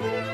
Música